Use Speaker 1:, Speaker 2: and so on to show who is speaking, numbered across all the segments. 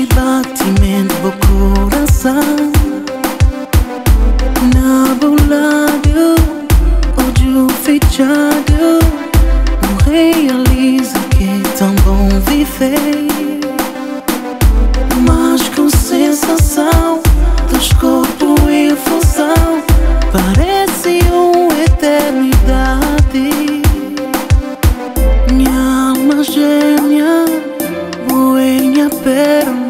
Speaker 1: Esse batimento do coração. Na bolada Ódio fechado Não o que tão bom viver. Mas com sensação Dos corpos em fusão Parece uma eternidade. Minha alma gêmea minha perna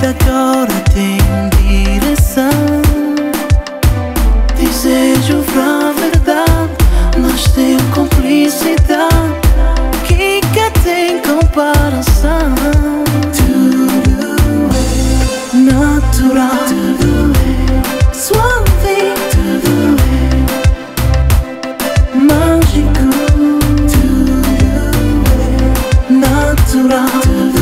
Speaker 1: da agora tem direção. Desejo pra verdade Nós temos cumplicidade Que que tem comparação? Tudo é natural. Tudo é suave. Tudo é mágico. Tudo é natural.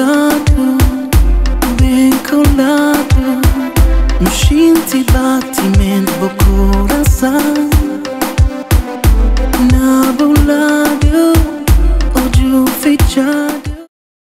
Speaker 1: colata, ben nu non scintillati